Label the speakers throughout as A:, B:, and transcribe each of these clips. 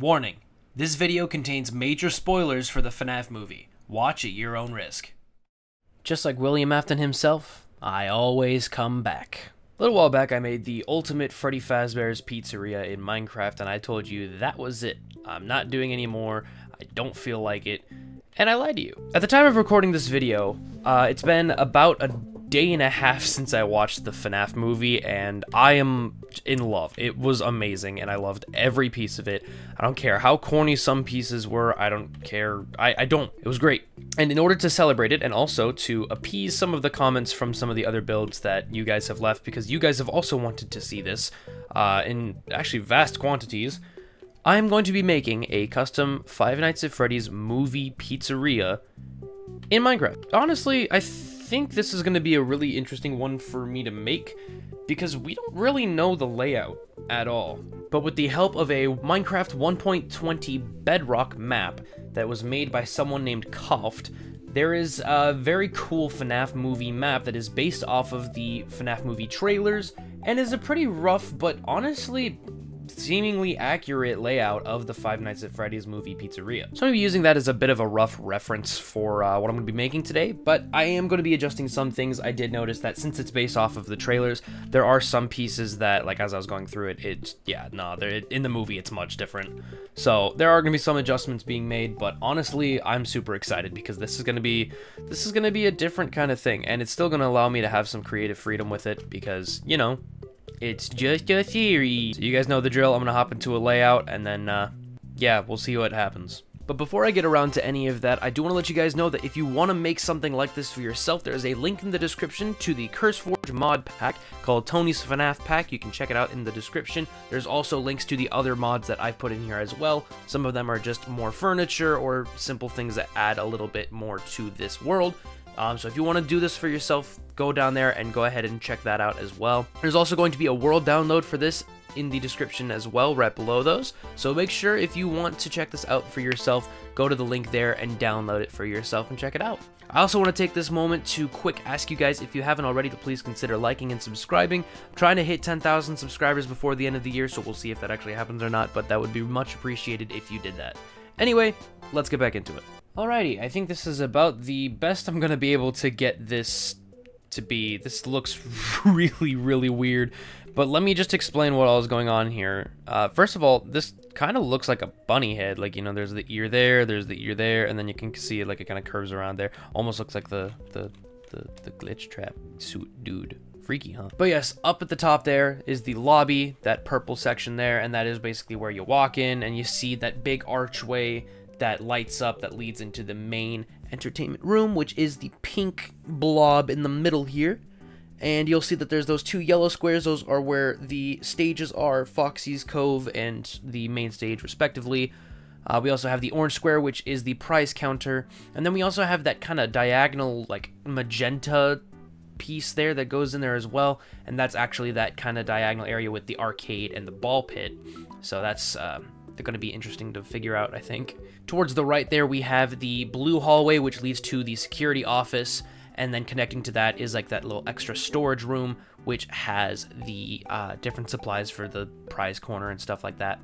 A: Warning this video contains major spoilers for the FNAF movie. Watch at your own risk. Just like William Afton himself, I always come back. A little while back, I made the ultimate Freddy Fazbear's Pizzeria in Minecraft, and I told you that was it. I'm not doing any more. I don't feel like it. And I lied to you. At the time of recording this video, uh, it's been about a day and a half since I watched the FNAF movie, and I am in love. It was amazing, and I loved every piece of it. I don't care how corny some pieces were, I don't care. I, I don't. It was great. And in order to celebrate it, and also to appease some of the comments from some of the other builds that you guys have left, because you guys have also wanted to see this uh, in actually vast quantities, I am going to be making a custom Five Nights at Freddy's movie pizzeria in Minecraft. Honestly, I think this is going to be a really interesting one for me to make because we don't really know the layout at all. But with the help of a Minecraft 1.20 bedrock map that was made by someone named Cauft, there is a very cool FNAF movie map that is based off of the FNAF movie trailers and is a pretty rough but honestly seemingly accurate layout of the Five Nights at Freddy's movie pizzeria. So I'm to be using that as a bit of a rough reference for uh, what I'm to be making today, but I am to be adjusting some things. I did notice that since it's based off of the trailers, there are some pieces that, like, as I was going through it, it's, yeah, no, in the movie it's much different. So there are to be some adjustments being made, but honestly, I'm super excited because this is to be, this is to be a different kind of thing, and it's still to allow me to have some creative freedom with it because, you know, it's just a theory. So you guys know the drill. I'm to hop into a layout and then, uh, yeah, we'll see what happens. But before I get around to any of that, I do want to let you guys know that if you want to make something like this for yourself, there is a link in the description to the CurseForge mod pack called Tony's FNAF pack. You can check it out in the description. There's also links to the other mods that I've put in here as well. Some of them are just more furniture or simple things that add a little bit more to this world. Um, so if you want to do this for yourself, go down there and go ahead and check that out as well. There's also going to be a world download for this in the description as well, right below those. So make sure if you want to check this out for yourself, go to the link there and download it for yourself and check it out. I also want to take this moment to quick ask you guys if you haven't already to please consider liking and subscribing. I'm trying to hit 10,000 subscribers before the end of the year, so we'll see if that actually happens or not, but that would be much appreciated if you did that. Anyway, let's get back into it. Alrighty, I think this is about the best I'm going to be able to get this to be. This looks really, really weird, but let me just explain what all is going on here. Uh, first of all, this kind of looks like a bunny head. Like, you know, there's the ear there, there's the ear there, and then you can see it like it kind of curves around there. Almost looks like the, the, the, the glitch trap suit dude. Freaky, huh? But yes, up at the top there is the lobby, that purple section there, and that is basically where you walk in and you see that big archway that lights up that leads into the main entertainment room, which is the pink blob in the middle here. And you'll see that there's those two yellow squares. Those are where the stages are, Foxy's Cove and the main stage, respectively. Uh, we also have the orange square, which is the prize counter. And then we also have that kind of diagonal, like, magenta piece there that goes in there as well. And that's actually that kind of diagonal area with the arcade and the ball pit. So that's... They're going to be interesting to figure out, I think. Towards the right there, we have the blue hallway, which leads to the security office, and then connecting to that is like that little extra storage room, which has the uh, different supplies for the prize corner and stuff like that.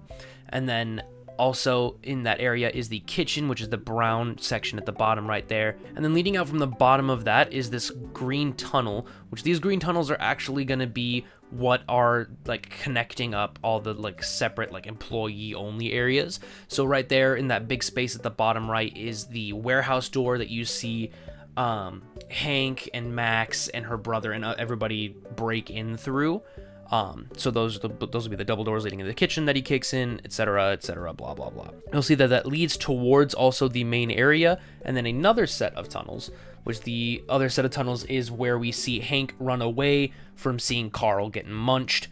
A: And then also in that area is the kitchen, which is the brown section at the bottom right there. And then leading out from the bottom of that is this green tunnel, which these green tunnels are actually going to be what are like connecting up all the like separate like employee only areas. So right there in that big space at the bottom right is the warehouse door that you see um, Hank and Max and her brother and uh, everybody break in through. Um, so those those will be the double doors leading into the kitchen that he kicks in, etc., etc., blah blah blah. You'll see that that leads towards also the main area, and then another set of tunnels, which the other set of tunnels is where we see Hank run away from seeing Carl getting munched.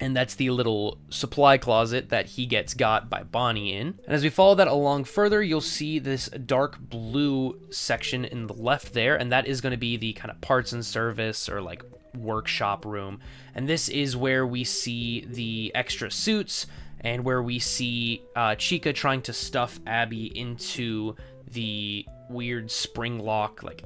A: And that's the little supply closet that he gets got by Bonnie in. And as we follow that along further, you'll see this dark blue section in the left there, and that is going to be the kind of parts and service or like workshop room. And this is where we see the extra suits and where we see uh, Chica trying to stuff Abby into the weird spring lock, like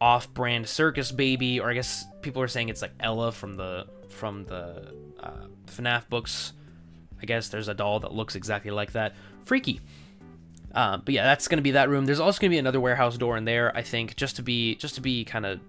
A: off-brand circus baby, or I guess people are saying it's like Ella from the from the uh, FNAF books I guess there's a doll that looks exactly like that. Freaky. Uh, but yeah, that's gonna be that room. There's also gonna be another warehouse door in there, I think, just to be just to be kind of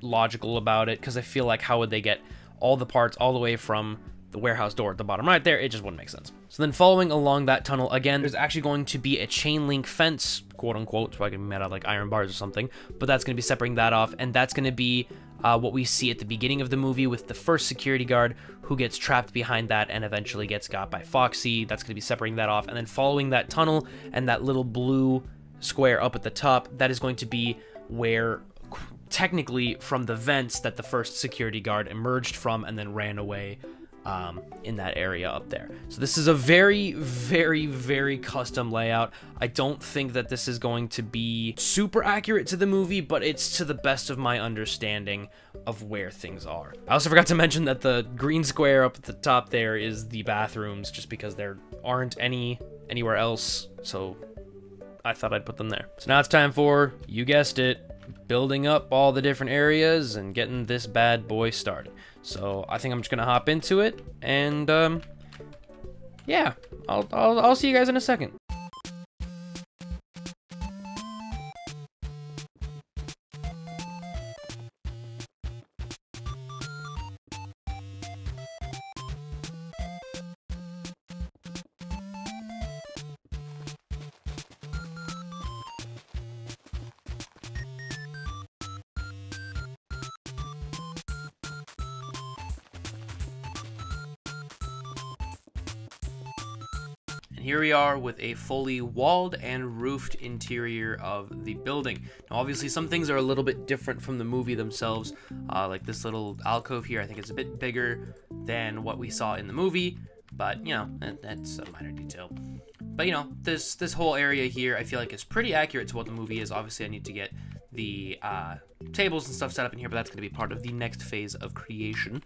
A: logical about it, because I feel like how would they get all the parts all the way from the warehouse door at the bottom right there? It just wouldn't make sense. So then following along that tunnel again, there's actually going to be a chain link fence, quote unquote, so I can be made out like iron bars or something. But that's gonna be separating that off, and that's gonna be uh, what we see at the beginning of the movie with the first security guard who gets trapped behind that and eventually gets got by Foxy. That's going to be separating that off. And then following that tunnel and that little blue square up at the top, that is going to be where technically from the vents that the first security guard emerged from and then ran away um, in that area up there. So this is a very, very, very custom layout. I don't think that this is going to be super accurate to the movie, but it's to the best of my understanding of where things are. I also forgot to mention that the green square up at the top there is the bathrooms, just because there aren't any anywhere else, so I thought I'd put them there. So now it's time for, you guessed it, building up all the different areas and getting this bad boy started. So I think I'm just gonna hop into it, and um, yeah, I'll, I'll, I'll see you guys in a second. Here we are with a fully walled and roofed interior of the building. Now obviously some things are a little bit different from the movie themselves, uh, like this little alcove here, I think it's a bit bigger than what we saw in the movie, but you know, that, that's a minor detail. But you know, this, this whole area here I feel like is pretty accurate to what the movie is. Obviously I need to get the uh, tables and stuff set up in here, but that's going to be part of the next phase of creation.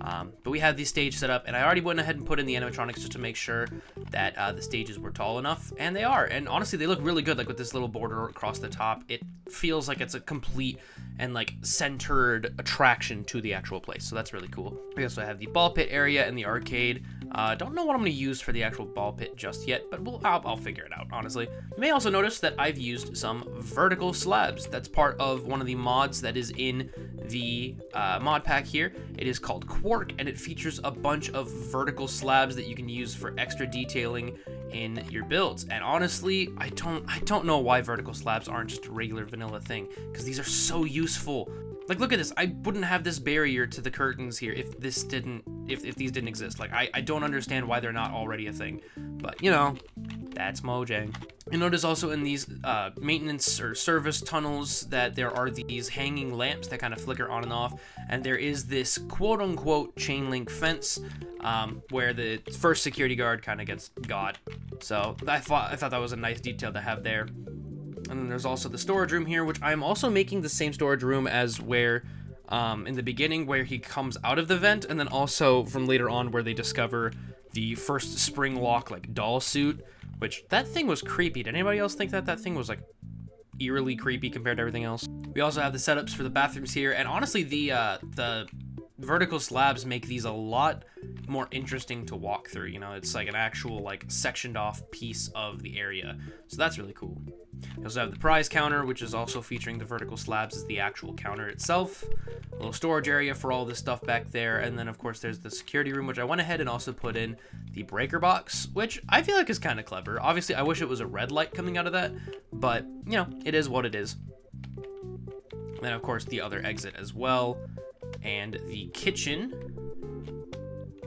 A: Um, but we have the stage set up, and I already went ahead and put in the animatronics just to make sure that uh, the stages were tall enough, and they are. And honestly, they look really good, like with this little border across the top. It feels like it's a complete and like centered attraction to the actual place, so that's really cool. We also have the ball pit area and the arcade. Uh, don't know what I'm going to use for the actual ball pit just yet, but we'll, I'll, I'll figure it out, honestly. You may also notice that I've used some vertical slabs. That's part of one of the mods that is in the uh, mod pack here. It is called Quark, and it features a bunch of vertical slabs that you can use for extra detailing in your builds. And honestly, I don't I don't know why vertical slabs aren't just a regular vanilla thing, because these are so useful. Like, look at this. I wouldn't have this barrier to the curtains here if this didn't, if, if these didn't exist. Like, I, I don't understand why they're not already a thing. But, you know, that's Mojang. You notice also in these uh, maintenance or service tunnels that there are these hanging lamps that kind of flicker on and off. And there is this quote-unquote chain link fence um, where the first security guard kind of gets got. So I thought, I thought that was a nice detail to have there. And then there's also the storage room here, which I'm also making the same storage room as where, um, in the beginning, where he comes out of the vent, and then also from later on where they discover the first spring lock, like, doll suit, which, that thing was creepy. Did anybody else think that that thing was, like, eerily creepy compared to everything else? We also have the setups for the bathrooms here, and honestly, the, uh, the vertical slabs make these a lot more interesting to walk through. You know, it's like an actual like sectioned off piece of the area. So that's really cool. We also have the prize counter, which is also featuring the vertical slabs as the actual counter itself. A little storage area for all this stuff back there. And then of course there's the security room, which I went ahead and also put in the breaker box, which I feel like is kind of clever. Obviously, I wish it was a red light coming out of that, but you know, it is what it is. And then of course the other exit as well. And the kitchen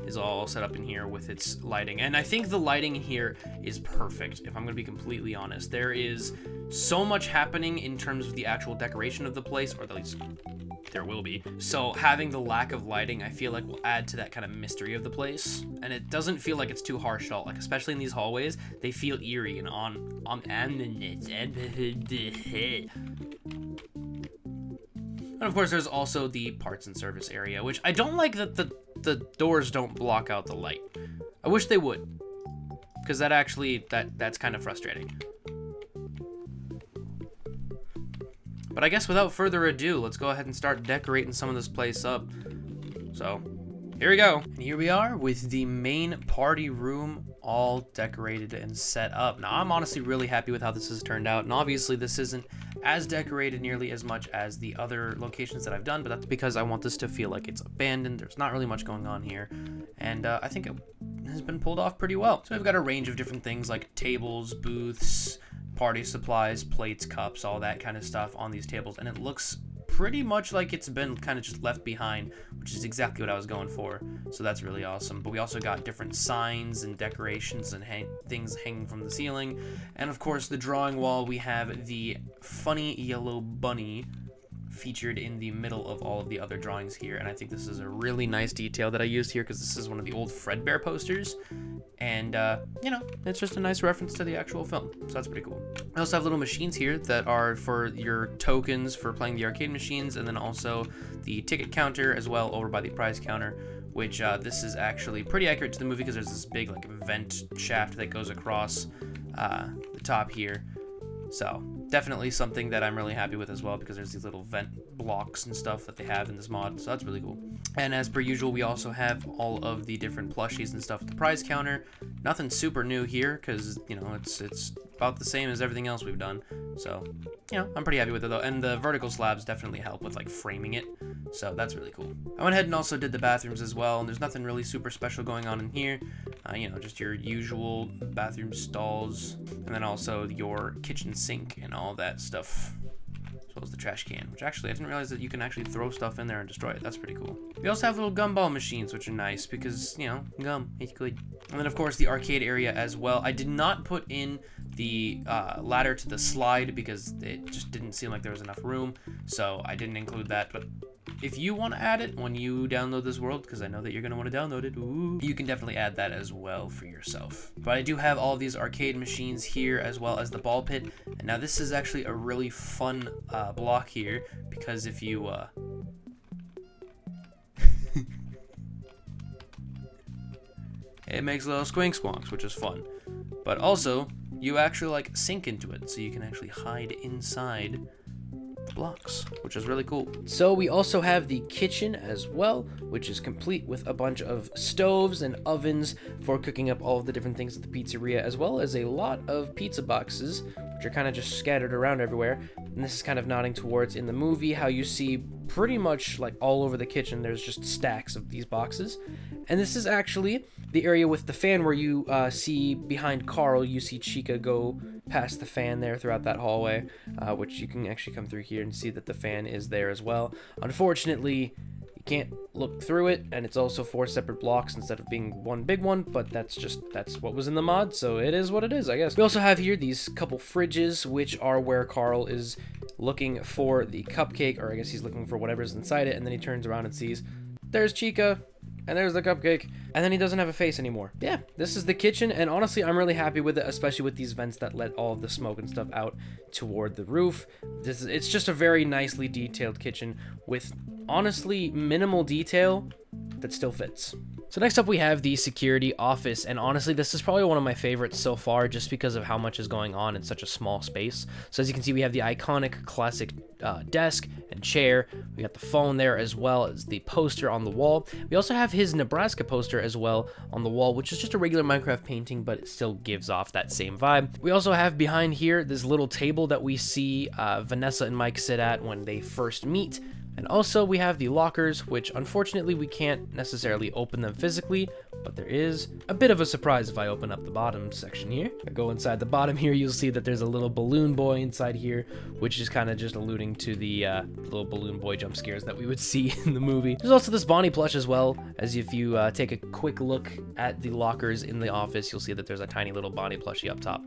A: is all set up in here with its lighting. And I think the lighting here is perfect, if I'm going to be completely honest. There is so much happening in terms of the actual decoration of the place, or at least there will be. So having the lack of lighting, I feel like will add to that kind of mystery of the place. And it doesn't feel like it's too harsh at all. Like, especially in these hallways, they feel eerie and on, on, and of course, there's also the parts and service area, which I don't like that the, the doors don't block out the light. I wish they would, because that actually, that that's kind of frustrating. But I guess without further ado, let's go ahead and start decorating some of this place up. So, here we go. And here we are with the main party room all decorated and set up. Now, I'm honestly really happy with how this has turned out. And obviously, this isn't as decorated nearly as much as the other locations that I've done, but that's because I want this to feel like it's abandoned. There's not really much going on here. And uh, I think it has been pulled off pretty well. So we've got a range of different things like tables, booths, party supplies, plates, cups, all that kind of stuff on these tables. And it looks pretty much like it's been kind of just left behind, which is exactly what I was going for. So that's really awesome. But we also got different signs and decorations and hang things hanging from the ceiling. And of course, the drawing wall, we have the funny yellow bunny featured in the middle of all of the other drawings here. And I think this is a really nice detail that I used here because this is one of the old Fredbear posters. And, uh, you know, it's just a nice reference to the actual film. So that's pretty cool. I also have little machines here that are for your tokens for playing the arcade machines. And then also the ticket counter as well over by the prize counter which uh, this is actually pretty accurate to the movie because there's this big like vent shaft that goes across uh, the top here. So definitely something that I'm really happy with as well because there's these little vent blocks and stuff that they have in this mod, so that's really cool. And as per usual, we also have all of the different plushies and stuff at the prize counter. Nothing super new here because, you know, it's it's about the same as everything else we've done. So, you know, I'm pretty happy with it though. And the vertical slabs definitely help with like framing it. So that's really cool. I went ahead and also did the bathrooms as well. And there's nothing really super special going on in here. Uh, you know, just your usual bathroom stalls. And then also your kitchen sink and all that stuff As well as the trash can, which actually I didn't realize that you can actually throw stuff in there and destroy it. That's pretty cool. We also have little gumball machines, which are nice because, you know, gum, it's good. And then, of course, the arcade area as well. I did not put in the uh, ladder to the slide because it just didn't seem like there was enough room, so I didn't include that, but if you want to add it when you download this world, because I know that you're going to want to download it, ooh, you can definitely add that as well for yourself. But I do have all these arcade machines here as well as the ball pit. And now this is actually a really fun uh, block here because if you... Uh... it makes little squink squonks, which is fun. But also, you actually like sink into it, so you can actually hide inside blocks, which is really cool. So we also have the kitchen as well, which is complete with a bunch of stoves and ovens for cooking up all of the different things at the pizzeria, as well as a lot of pizza boxes, which are kind of just scattered around everywhere. And this is kind of nodding towards in the movie how you see pretty much like all over the kitchen there's just stacks of these boxes. And this is actually the area with the fan where you uh, see behind Carl, you see Chica go past the fan there throughout that hallway, uh, which you can actually come through here and see that the fan is there as well. Unfortunately, you can't look through it and it's also four separate blocks instead of being one big one but that's just that's what was in the mod so it is what it is i guess we also have here these couple fridges which are where carl is looking for the cupcake or i guess he's looking for whatever's inside it and then he turns around and sees there's chica and there's the cupcake, and then he doesn't have a face anymore. Yeah, this is the kitchen, and honestly, I'm really happy with it, especially with these vents that let all of the smoke and stuff out toward the roof. This is, it's just a very nicely detailed kitchen with honestly minimal detail that still fits. So next up we have the security office, and honestly this is probably one of my favorites so far just because of how much is going on in such a small space. So as you can see we have the iconic classic uh, desk and chair, we got the phone there as well as the poster on the wall. We also have his Nebraska poster as well on the wall, which is just a regular Minecraft painting, but it still gives off that same vibe. We also have behind here this little table that we see uh, Vanessa and Mike sit at when they first meet, and also we have the lockers, which unfortunately we can't necessarily open them physically, but there is a bit of a surprise if I open up the bottom section here. If I go inside the bottom here, you'll see that there's a little balloon boy inside here, which is kind of just alluding to the uh, little balloon boy jump scares that we would see in the movie. There's also this Bonnie plush as well, as if you uh, take a quick look at the lockers in the office, you'll see that there's a tiny little Bonnie plushie up top.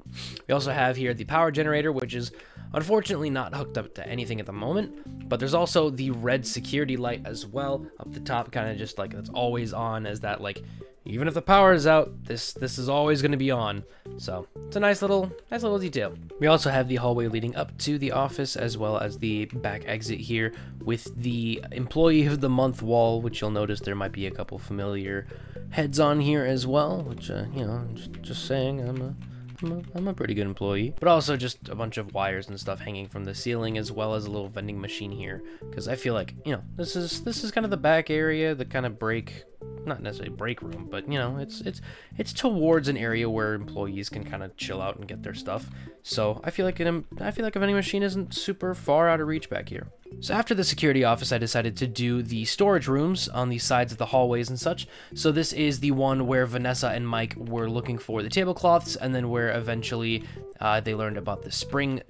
A: We also have here the power generator, which is unfortunately not hooked up to anything at the moment, but there's also the red security light as well up the top, kind of just like it's always on as that like even if the power is out, this this is always going to be on. So it's a nice little nice little detail. We also have the hallway leading up to the office as well as the back exit here with the employee of the month wall, which you'll notice there might be a couple familiar heads on here as well. Which uh, you know, just, just saying, I'm a I'm a, I'm a pretty good employee. But also just a bunch of wires and stuff hanging from the ceiling as well as a little vending machine here. Because I feel like, you know, this is this is kind of the back area, the kind of break not necessarily break room, but you know, it's it's it's towards an area where employees can kind of chill out and get their stuff. So I feel like an, I feel like a vending machine isn't super far out of reach back here. So after the security office, I decided to do the storage rooms on the sides of the hallways and such. So this is the one where Vanessa and Mike were looking for the tablecloths, and then where eventually uh, they learned about the spring,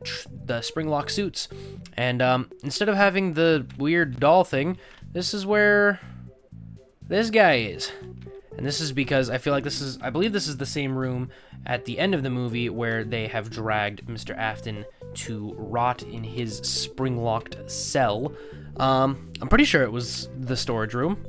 A: the spring lock suits. And um, instead of having the weird doll thing, this is where this guy is. And this is because I feel like this is, I believe this is the same room at the end of the movie where they have dragged Mr. Afton to rot in his spring-locked cell. Um, I'm pretty sure it was the storage room.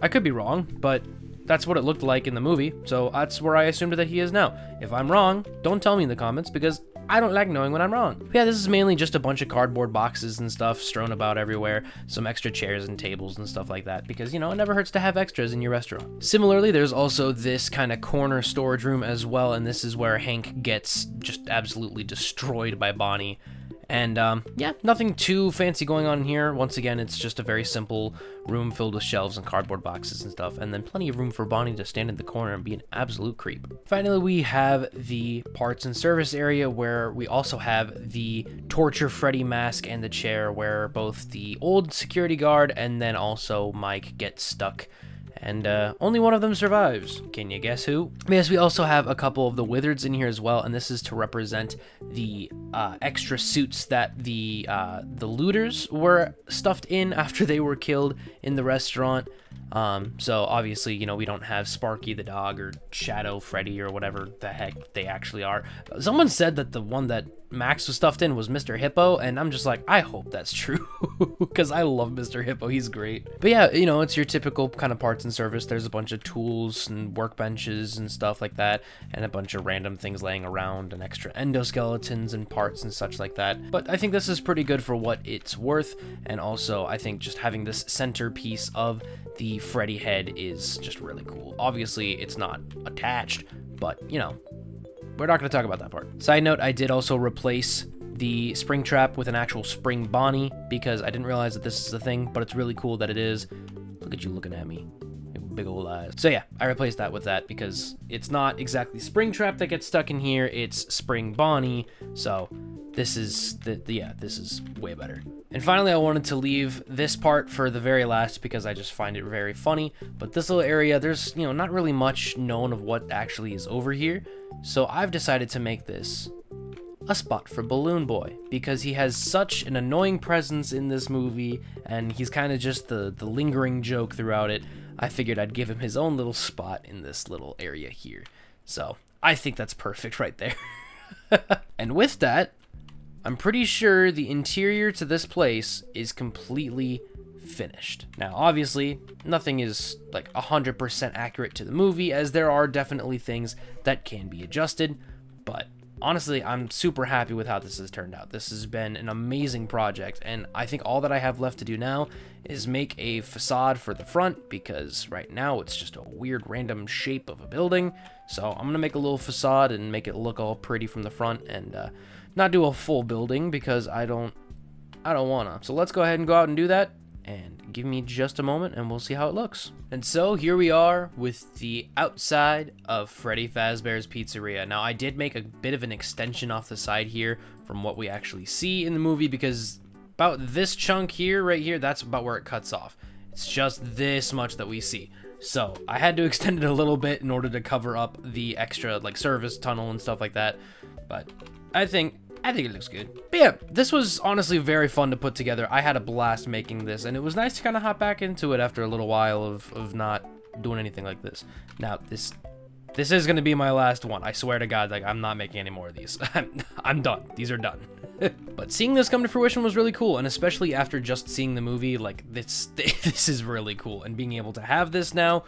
A: I could be wrong, but that's what it looked like in the movie, so that's where I assumed that he is now. If I'm wrong, don't tell me in the comments because I don't like knowing when I'm wrong. But yeah, this is mainly just a bunch of cardboard boxes and stuff strewn about everywhere, some extra chairs and tables and stuff like that, because, you know, it never hurts to have extras in your restaurant. Similarly, there's also this kind of corner storage room as well, and this is where Hank gets just absolutely destroyed by Bonnie. And um, yeah, nothing too fancy going on here. Once again, it's just a very simple room filled with shelves and cardboard boxes and stuff, and then plenty of room for Bonnie to stand in the corner and be an absolute creep. Finally, we have the parts and service area where we also have the Torture Freddy mask and the chair where both the old security guard and then also Mike get stuck and uh, only one of them survives. Can you guess who? Yes, we also have a couple of the Withereds in here as well, and this is to represent the uh, extra suits that the uh, the looters were stuffed in after they were killed in the restaurant. Um, so obviously, you know, we don't have Sparky the dog or Shadow Freddy or whatever the heck they actually are. Someone said that the one that Max was stuffed in was Mr. Hippo, and I'm just like, I hope that's true, because I love Mr. Hippo, he's great. But yeah, you know, it's your typical kind of parts and service. There's a bunch of tools and workbenches and stuff like that, and a bunch of random things laying around, and extra endoskeletons and parts and such like that. But I think this is pretty good for what it's worth, and also I think just having this centerpiece of the Freddy head is just really cool. Obviously, it's not attached, but, you know, we're not going to talk about that part. Side note, I did also replace the spring trap with an actual spring Bonnie because I didn't realize that this is a thing, but it's really cool that it is. Look at you looking at me. Big old eyes. So yeah, I replaced that with that because it's not exactly spring trap that gets stuck in here, it's spring Bonnie. So this is, the, yeah, this is way better. And finally, I wanted to leave this part for the very last because I just find it very funny. But this little area, there's, you know, not really much known of what actually is over here. So I've decided to make this a spot for Balloon Boy because he has such an annoying presence in this movie and he's kind of just the, the lingering joke throughout it. I figured I'd give him his own little spot in this little area here. So I think that's perfect right there. and with that, I'm pretty sure the interior to this place is completely finished. Now, obviously, nothing is like 100% accurate to the movie, as there are definitely things that can be adjusted, but honestly, I'm super happy with how this has turned out. This has been an amazing project, and I think all that I have left to do now is make a facade for the front, because right now it's just a weird random shape of a building, so I'm to make a little facade and make it look all pretty from the front, and uh, not do a full building because I don't I don't wanna. So let's go ahead and go out and do that and give me just a moment and we'll see how it looks. And so here we are with the outside of Freddy Fazbear's Pizzeria. Now I did make a bit of an extension off the side here from what we actually see in the movie because about this chunk here, right here, that's about where it cuts off. It's just this much that we see. So I had to extend it a little bit in order to cover up the extra like service tunnel and stuff like that. But I think I think it looks good. But yeah, this was honestly very fun to put together. I had a blast making this, and it was nice to kind of hop back into it after a little while of, of not doing anything like this. Now, this this is going to be my last one. I swear to God, like, I'm not making any more of these. I'm, I'm done. These are done. but seeing this come to fruition was really cool, and especially after just seeing the movie, like, this, this is really cool. And being able to have this now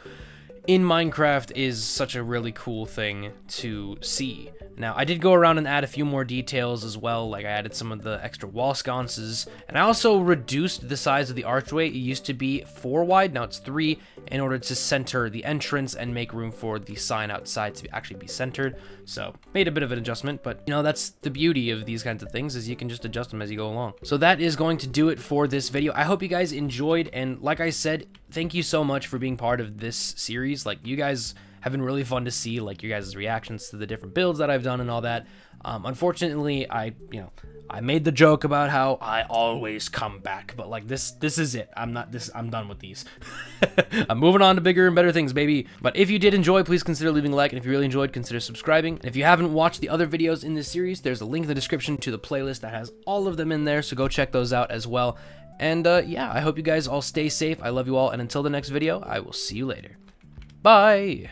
A: in Minecraft is such a really cool thing to see Now, I did go around and add a few more details as well, like I added some of the extra wall sconces, and I also reduced the size of the archway. It used to be 4 wide, now it's 3, in order to center the entrance and make room for the sign outside to actually be centered. So, made a bit of an adjustment, but, you know, that's the beauty of these kinds of things, is you can just adjust them as you go along. So that is going to do it for this video. I hope you guys enjoyed, and like I said, thank you so much for being part of this series. Like, you guys have been really fun to see, like your guys' reactions to the different builds that I've done and all that. Um, unfortunately, I, you know, I made the joke about how I always come back, but like this, this is it. I'm not this. I'm done with these. I'm moving on to bigger and better things, baby. But if you did enjoy, please consider leaving a like, and if you really enjoyed, consider subscribing. And if you haven't watched the other videos in this series, there's a link in the description to the playlist that has all of them in there, so go check those out as well. And uh, yeah, I hope you guys all stay safe. I love you all, and until the next video, I will see you later. Bye!